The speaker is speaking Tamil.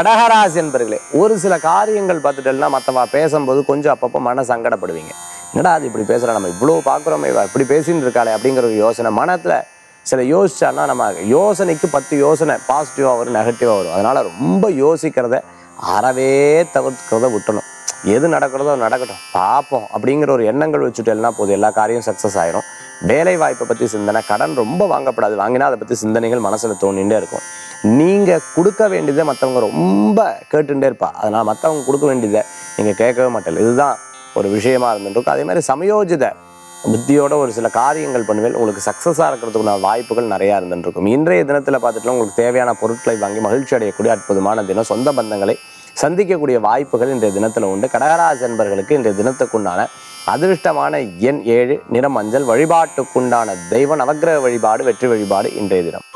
கடகராசி என்பர்களே ஒரு சில காரியங்கள் பார்த்துட்டேன்னா மற்றவா பேசும்போது கொஞ்சம் அப்பப்போ மன சங்கடப்படுவீங்க. என்னடா அது இப்படி பேசுகிறா நம்ம இவ்வளோ பார்க்குறோமே இப்படி பேசின்னு இருக்காளே அப்படிங்கிற ஒரு யோசனை மனத்தில் சில யோசிச்சான்னா நம்ம யோசனைக்கு பத்து யோசனை பாசிட்டிவாக வரும் நெகட்டிவாக வரும். அதனால் ரொம்ப யோசிக்கிறத அறவே தவிர்க்கிறத விட்டணும். எது நடக்கிறதோ நடக்கட்டும். பார்ப்போம் அப்படிங்கிற ஒரு எண்ணங்கள் வச்சுட்டேன்னா போதும் எல்லா காரியம் சக்ஸஸ் ஆயிரும். வேலை வாய்ப்பை பற்றி சிந்தனை கடன் ரொம்ப வாங்கப்படாது. வாங்கினா அதை பற்றி சிந்தனைகள் மனசில் தோணிகிட்டே இருக்கும். நீங்கள் கொடுக்க வேண்டியதை மற்றவங்க ரொம்ப கேட்டுகிட்டே இருப்பா. அதனால் மற்றவங்க கொடுக்க வேண்டியதை நீங்கள் கேட்கவே மாட்டேன் இதுதான் ஒரு விஷயமா இருந்துருக்கும் அதே மாதிரி சமயோஜித புத்தியோட ஒரு சில காரியங்கள் பண்ணுவேன். உங்களுக்கு சக்ஸஸாக இருக்கிறதுக்குள்ள வாய்ப்புகள் நிறையா இருந்துருக்கும் இன்றைய தினத்தில் பார்த்துட்டு உங்களுக்கு தேவையான பொருட்களை வாங்கி மகிழ்ச்சி அடையக்கூடிய அற்புதமான தினம். சொந்த பந்தங்களை சந்திக்கக்கூடிய வாய்ப்புகள் இன்றைய தினத்தில் உண்டு. கடகராஜ் என்பர்களுக்கு இன்றைய தினத்துக்குண்டான அதிர்ஷ்டமான எண் ஏழு நிறம் மஞ்சள் வழிபாட்டுக்குண்டான தெய்வ நவக்கிரக வழிபாடு வெற்றி வழிபாடு இன்றைய தினம்.